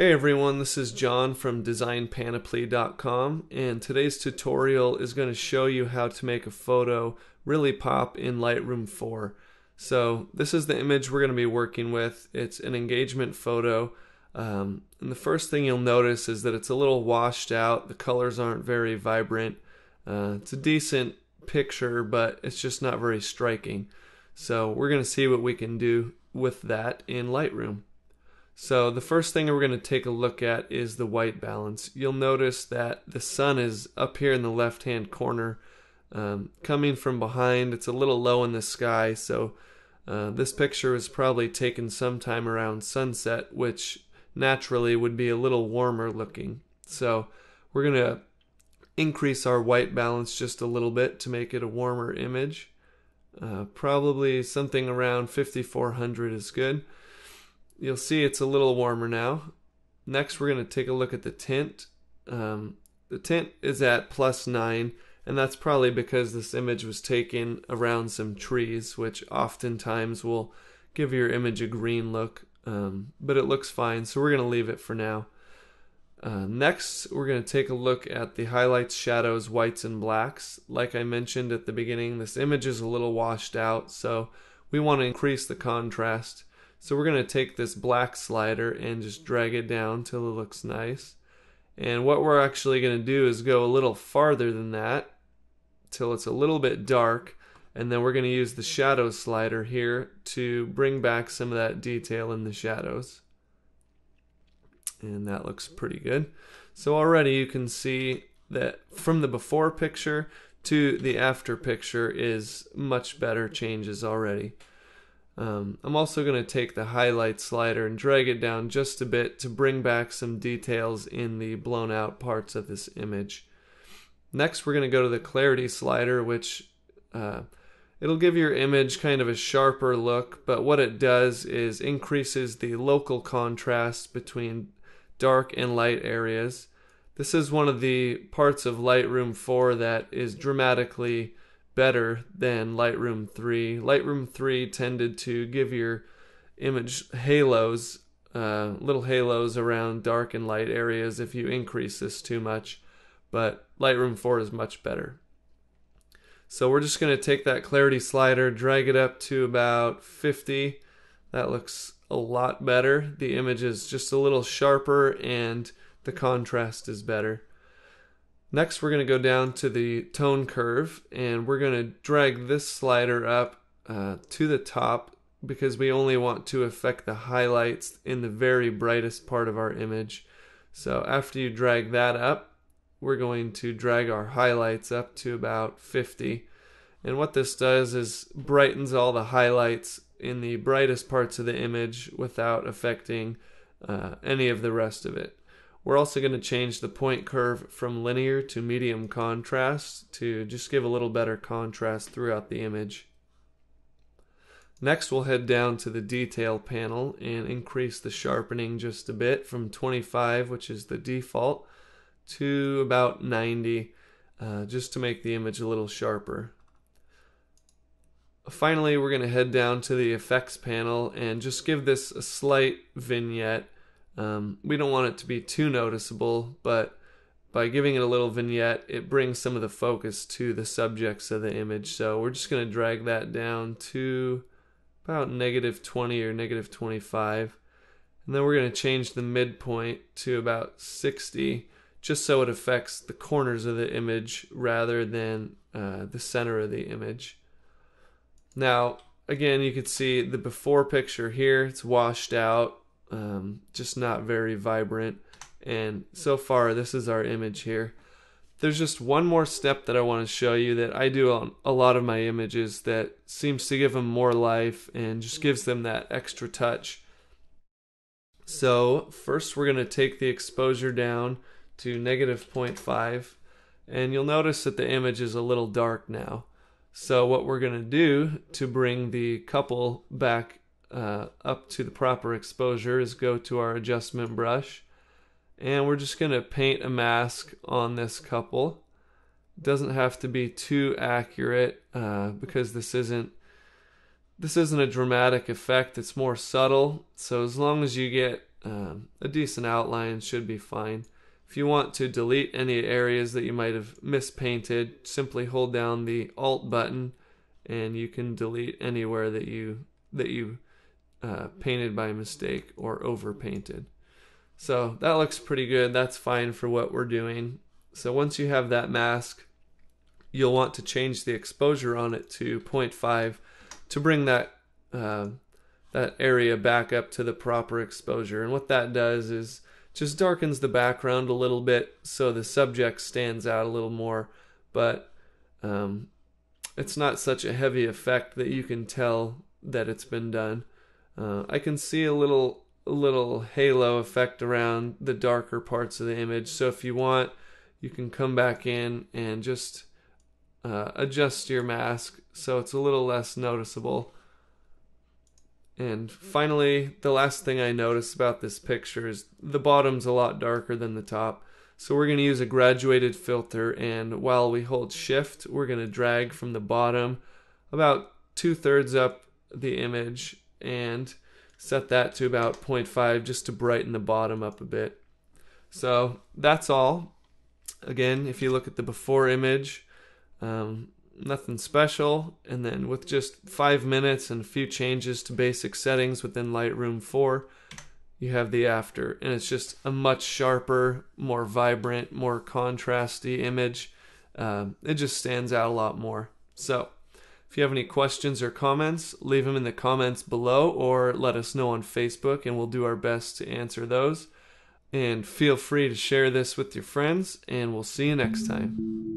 Hey everyone, this is John from designpanoply.com and today's tutorial is going to show you how to make a photo really pop in Lightroom 4. So this is the image we're going to be working with. It's an engagement photo um, and the first thing you'll notice is that it's a little washed out. The colors aren't very vibrant. Uh, it's a decent picture but it's just not very striking. So we're going to see what we can do with that in Lightroom. So the first thing we're going to take a look at is the white balance. You'll notice that the sun is up here in the left hand corner um, coming from behind. It's a little low in the sky so uh, this picture was probably taken sometime around sunset which naturally would be a little warmer looking. So we're going to increase our white balance just a little bit to make it a warmer image. Uh, probably something around 5400 is good. You'll see it's a little warmer now. Next, we're going to take a look at the tint. Um, the tint is at plus 9, and that's probably because this image was taken around some trees, which oftentimes will give your image a green look, um, but it looks fine, so we're going to leave it for now. Uh, next, we're going to take a look at the highlights, shadows, whites, and blacks. Like I mentioned at the beginning, this image is a little washed out, so we want to increase the contrast. So we're going to take this black slider and just drag it down till it looks nice. And what we're actually going to do is go a little farther than that till it's a little bit dark. And then we're going to use the shadow slider here to bring back some of that detail in the shadows. And that looks pretty good. So already you can see that from the before picture to the after picture is much better changes already. Um, I'm also going to take the highlight slider and drag it down just a bit to bring back some details in the blown out parts of this image. Next, we're going to go to the clarity slider, which uh, it'll give your image kind of a sharper look, but what it does is increases the local contrast between dark and light areas. This is one of the parts of Lightroom 4 that is dramatically better than Lightroom 3. Lightroom 3 tended to give your image halos, uh, little halos around dark and light areas if you increase this too much, but Lightroom 4 is much better. So we're just going to take that clarity slider, drag it up to about 50. That looks a lot better. The image is just a little sharper and the contrast is better. Next, we're going to go down to the tone curve and we're going to drag this slider up uh, to the top because we only want to affect the highlights in the very brightest part of our image. So after you drag that up, we're going to drag our highlights up to about 50. And what this does is brightens all the highlights in the brightest parts of the image without affecting uh, any of the rest of it. We're also going to change the point curve from linear to medium contrast to just give a little better contrast throughout the image. Next we'll head down to the detail panel and increase the sharpening just a bit from 25 which is the default to about 90 uh, just to make the image a little sharper. Finally we're going to head down to the effects panel and just give this a slight vignette um, we don't want it to be too noticeable, but by giving it a little vignette, it brings some of the focus to the subjects of the image. So we're just going to drag that down to about negative 20 or negative 25. And then we're going to change the midpoint to about 60 just so it affects the corners of the image rather than uh, the center of the image. Now, again, you can see the before picture here, it's washed out um, just not very vibrant. And so far, this is our image here. There's just one more step that I want to show you that I do on a lot of my images that seems to give them more life and just gives them that extra touch. So first we're going to take the exposure down to negative 0.5 and you'll notice that the image is a little dark now. So what we're going to do to bring the couple back uh, up to the proper exposure is go to our adjustment brush and we're just going to paint a mask on this couple. Doesn't have to be too accurate uh, because this isn't this isn't a dramatic effect. It's more subtle. So as long as you get um, a decent outline should be fine. If you want to delete any areas that you might have mispainted, simply hold down the Alt button, and you can delete anywhere that you that you uh, painted by mistake or overpainted. So that looks pretty good. That's fine for what we're doing. So once you have that mask, you'll want to change the exposure on it to 0.5 to bring that uh, that area back up to the proper exposure. And what that does is just darkens the background a little bit so the subject stands out a little more, but um, it's not such a heavy effect that you can tell that it's been done. Uh, I can see a little little halo effect around the darker parts of the image. So if you want, you can come back in and just uh, adjust your mask so it's a little less noticeable. And finally, the last thing I notice about this picture is the bottom's a lot darker than the top. So we're going to use a graduated filter and while we hold shift, we're going to drag from the bottom about two thirds up the image and set that to about 0.5 just to brighten the bottom up a bit. So that's all. Again, if you look at the before image, um, nothing special. And then with just five minutes and a few changes to basic settings within Lightroom 4, you have the after. And it's just a much sharper, more vibrant, more contrasty image. Um, it just stands out a lot more. So, if you have any questions or comments, leave them in the comments below or let us know on Facebook and we'll do our best to answer those. And feel free to share this with your friends, and we'll see you next time.